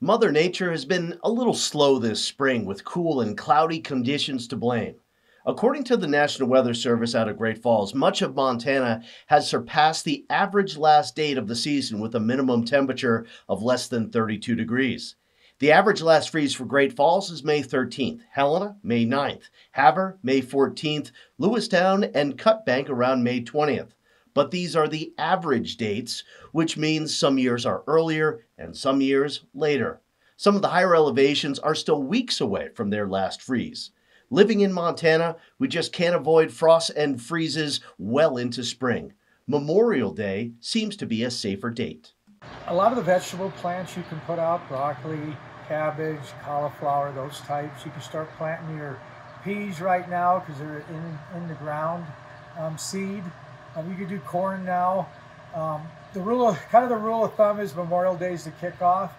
Mother Nature has been a little slow this spring with cool and cloudy conditions to blame. According to the National Weather Service out of Great Falls, much of Montana has surpassed the average last date of the season with a minimum temperature of less than 32 degrees. The average last freeze for Great Falls is May 13th, Helena, May 9th, Havre, May 14th, Lewistown, and Cut Bank around May 20th but these are the average dates, which means some years are earlier and some years later. Some of the higher elevations are still weeks away from their last freeze. Living in Montana, we just can't avoid frosts and freezes well into spring. Memorial Day seems to be a safer date. A lot of the vegetable plants you can put out, broccoli, cabbage, cauliflower, those types. You can start planting your peas right now because they're in, in the ground. Um, seed, um, you could do corn now. Um, the rule of kind of the rule of thumb is Memorial Day is the kickoff.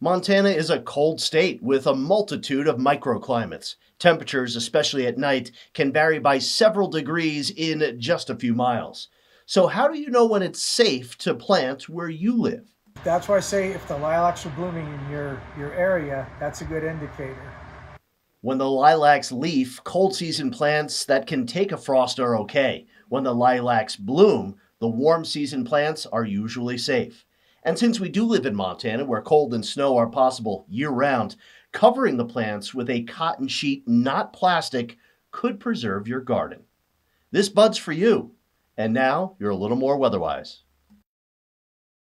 Montana is a cold state with a multitude of microclimates. Temperatures, especially at night, can vary by several degrees in just a few miles. So, how do you know when it's safe to plant where you live? That's why I say if the lilacs are blooming in your, your area, that's a good indicator. When the lilacs leaf, cold season plants that can take a frost are okay. When the lilacs bloom, the warm season plants are usually safe. And since we do live in Montana where cold and snow are possible year round, covering the plants with a cotton sheet, not plastic, could preserve your garden. This bud's for you. And now you're a little more weatherwise.